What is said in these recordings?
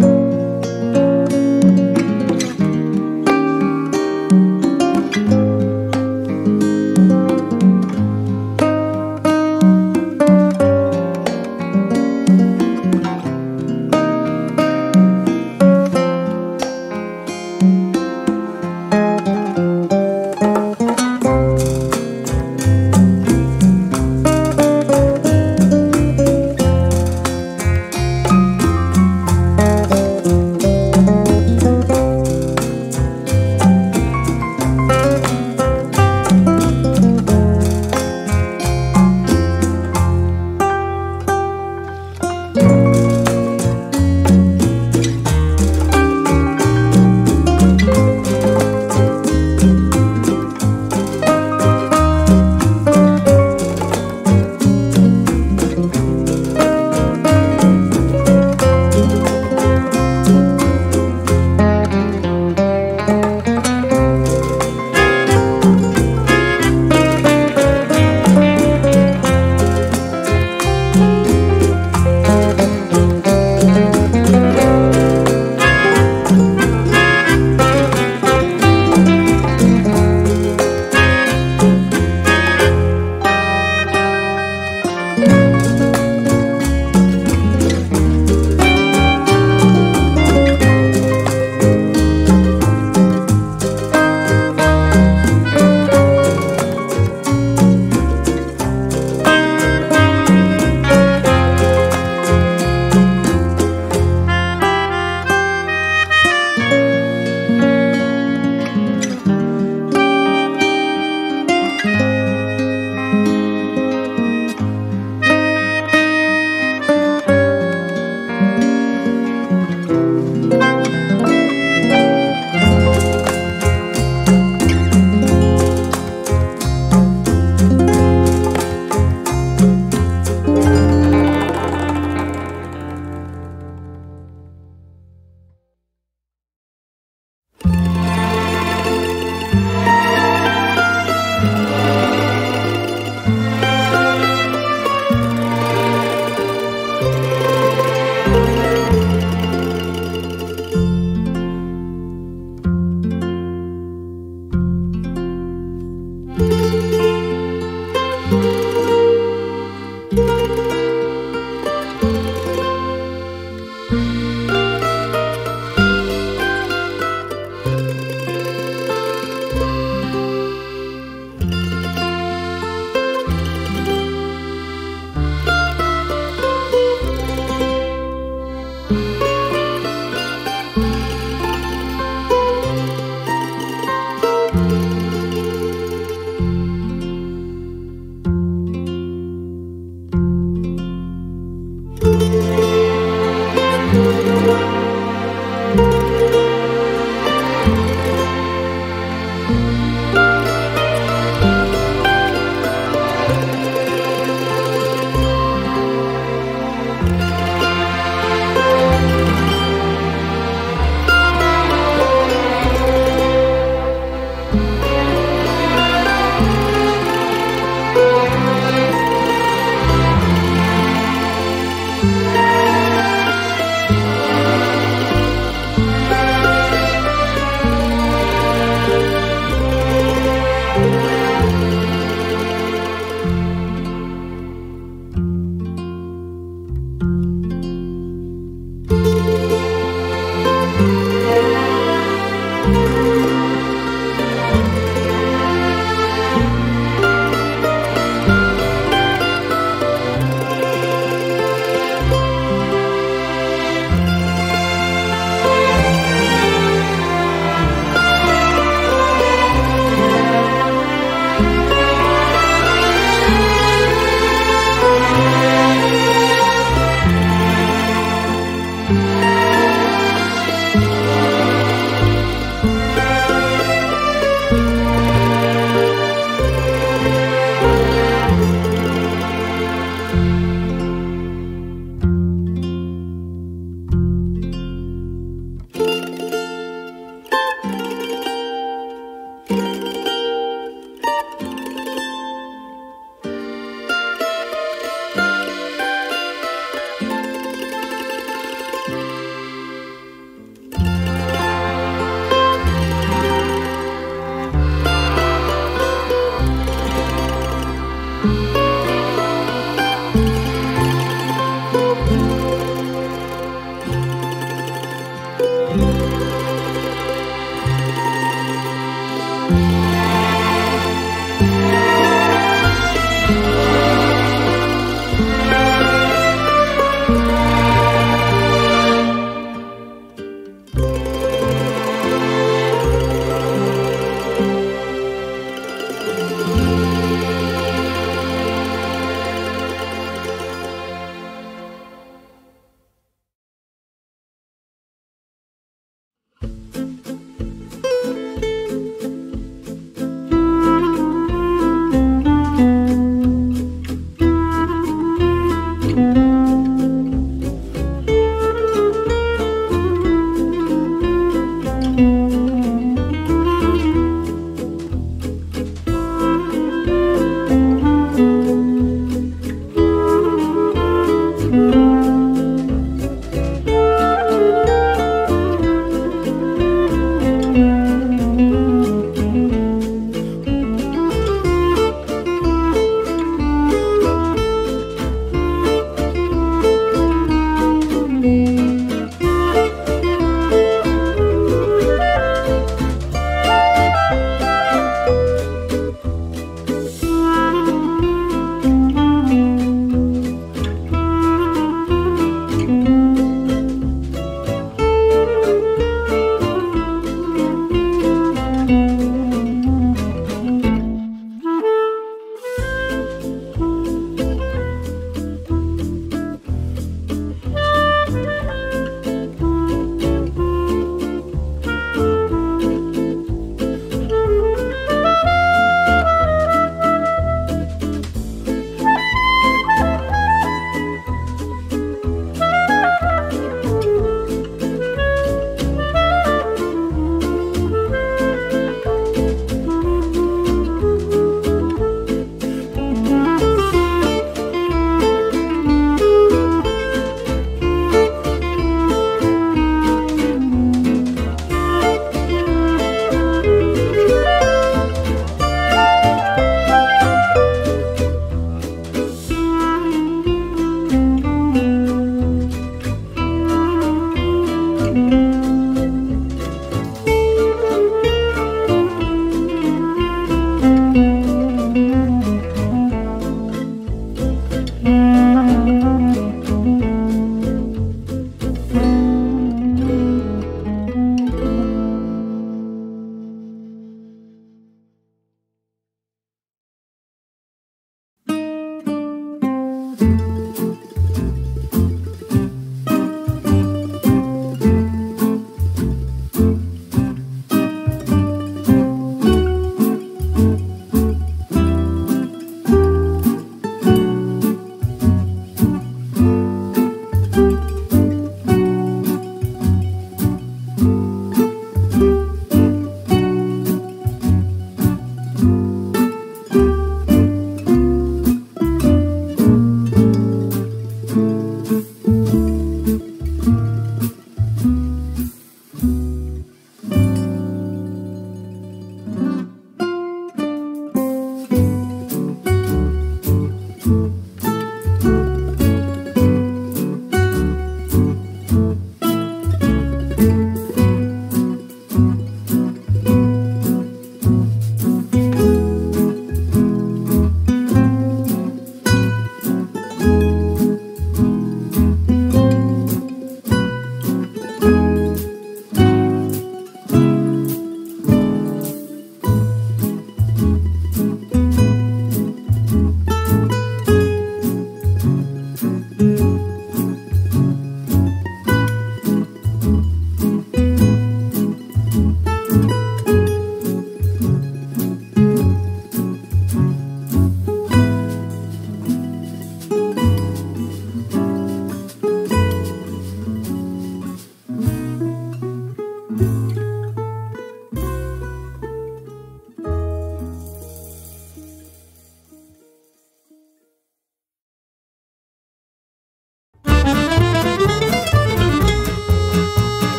Bye.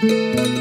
Música